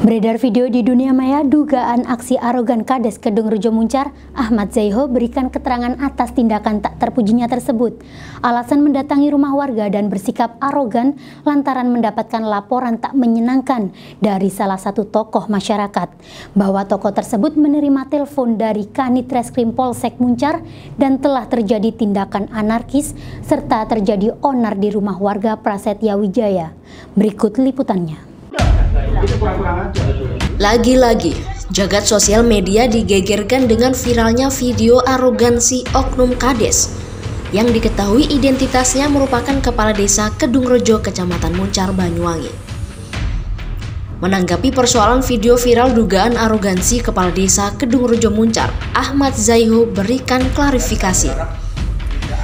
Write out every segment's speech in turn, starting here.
Beredar video di dunia maya dugaan aksi arogan Kades Kedung Rejo Muncar, Ahmad Zaiho berikan keterangan atas tindakan tak terpujinya tersebut. Alasan mendatangi rumah warga dan bersikap arogan lantaran mendapatkan laporan tak menyenangkan dari salah satu tokoh masyarakat bahwa tokoh tersebut menerima telepon dari Kanit Reskrim Polsek Muncar dan telah terjadi tindakan anarkis serta terjadi onar di rumah warga Prasetya Wijaya. Berikut liputannya. Lagi-lagi, jagat sosial media digegerkan dengan viralnya video arogansi oknum kades yang diketahui identitasnya merupakan kepala desa Kedung Rejo, Kecamatan Muncar, Banyuwangi. Menanggapi persoalan video viral dugaan arogansi kepala desa Kedung Rejo Muncar, Ahmad Zaiho berikan klarifikasi.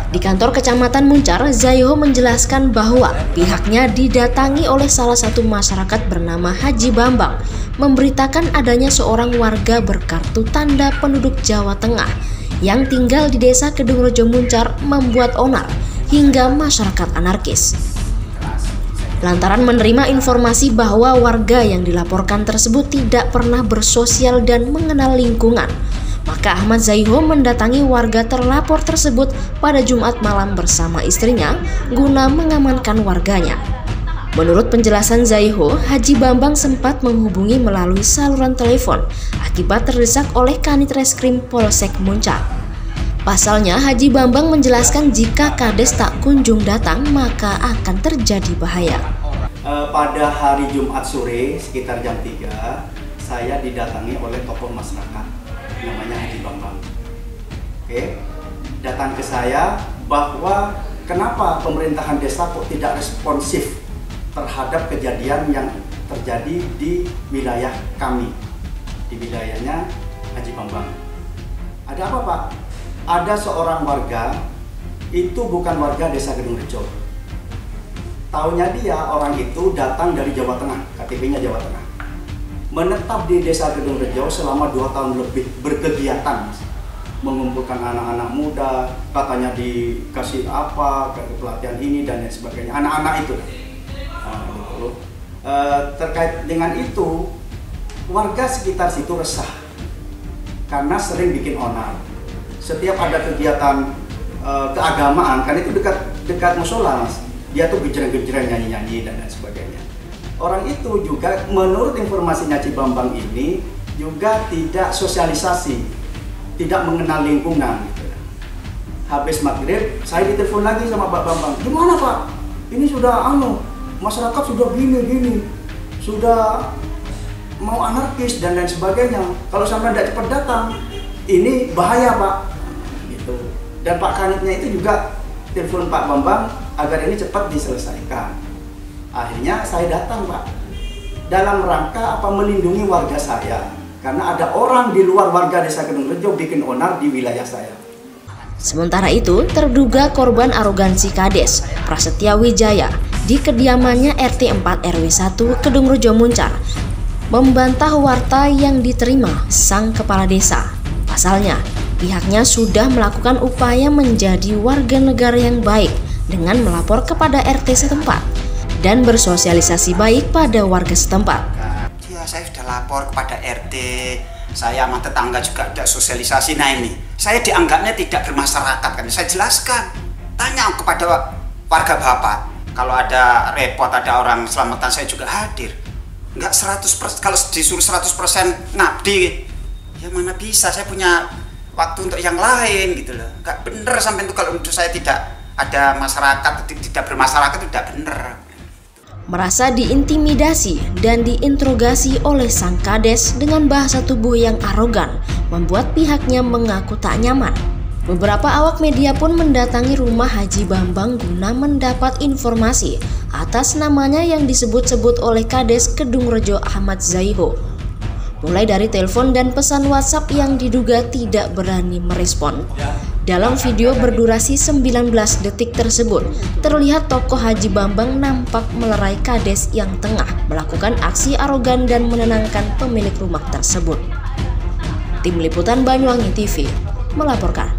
Di kantor Kecamatan Muncar, Zaiho menjelaskan bahwa pihaknya didatangi oleh salah satu masyarakat bernama Haji Bambang memberitakan adanya seorang warga berkartu tanda penduduk Jawa Tengah yang tinggal di desa Kedung Rejo Muncar membuat onar hingga masyarakat anarkis. Lantaran menerima informasi bahwa warga yang dilaporkan tersebut tidak pernah bersosial dan mengenal lingkungan, maka Ahmad Zaiho mendatangi warga terlapor tersebut pada Jumat malam bersama istrinya guna mengamankan warganya. Menurut penjelasan Zaiho, Haji Bambang sempat menghubungi melalui saluran telepon akibat terdesak oleh Kanit Reskrim Polsek Muncak. Pasalnya, Haji Bambang menjelaskan jika Kades tak kunjung datang maka akan terjadi bahaya. Eh, pada hari Jumat sore sekitar jam 3, saya didatangi oleh tokoh masyarakat namanya Haji Bambang. Oke, datang ke saya bahwa kenapa pemerintahan desa kok tidak responsif terhadap kejadian yang terjadi di wilayah kami, di wilayahnya Haji Bambang. Ada apa Pak? Ada seorang warga, itu bukan warga desa Gedung Rejo. Tahunya dia orang itu datang dari Jawa Tengah, KTP-nya Jawa Tengah menetap di Desa Gedung Rejo selama dua tahun lebih berkegiatan mengumpulkan anak-anak muda katanya dikasih apa pelatihan ini dan lain sebagainya. Anak-anak itu. Nah, terkait dengan itu warga sekitar situ resah. Karena sering bikin onar setiap ada kegiatan e, keagamaan kan itu dekat dekat musola mas. Dia tuh gejreng-gejreng nyanyi-nyanyi dan lain sebagainya orang itu juga menurut informasinya Cibambang ini juga tidak sosialisasi, tidak mengenal lingkungan. Habis maghrib, saya ditelepon lagi sama Pak Bambang. Gimana Pak? Ini sudah anu, masyarakat sudah gini gini, sudah mau anarkis dan lain sebagainya. Kalau sampai tidak cepat datang, ini bahaya Pak. Gitu. Dan Pak Kanitnya itu juga telepon Pak Bambang agar ini cepat diselesaikan. Akhirnya saya datang Pak, dalam rangka apa melindungi warga saya. Karena ada orang di luar warga desa Kedung Rejo bikin onar di wilayah saya. Sementara itu, terduga korban arogansi Kades, Prasetya Wijaya, di kediamannya RT 4 RW 1 Kedung Rejo Muncar, membantah warta yang diterima sang kepala desa. Pasalnya, pihaknya sudah melakukan upaya menjadi warga negara yang baik dengan melapor kepada RT setempat dan bersosialisasi baik pada warga setempat. Ya, saya sudah lapor kepada RT, saya sama tetangga juga ada sosialisasi. Nah ini, saya dianggapnya tidak bermasyarakat kan. Saya jelaskan, tanya kepada warga bapak, kalau ada repot, ada orang selamatan saya juga hadir. Enggak 100%, kalau disuruh 100% ngabdi, ya mana bisa, saya punya waktu untuk yang lain gitu loh. Enggak bener sampai itu kalau untuk saya tidak ada masyarakat, tidak bermasyarakat itu tidak bener merasa diintimidasi dan diinterogasi oleh sang kades dengan bahasa tubuh yang arogan, membuat pihaknya mengaku tak nyaman. Beberapa awak media pun mendatangi rumah Haji Bambang guna mendapat informasi atas namanya yang disebut-sebut oleh Kades Kedung Rejo Ahmad Zaiho mulai dari telepon dan pesan WhatsApp yang diduga tidak berani merespon. Dalam video berdurasi 19 detik tersebut, terlihat tokoh Haji Bambang nampak melerai kades yang tengah melakukan aksi arogan dan menenangkan pemilik rumah tersebut. Tim Liputan Banyuwangi TV melaporkan.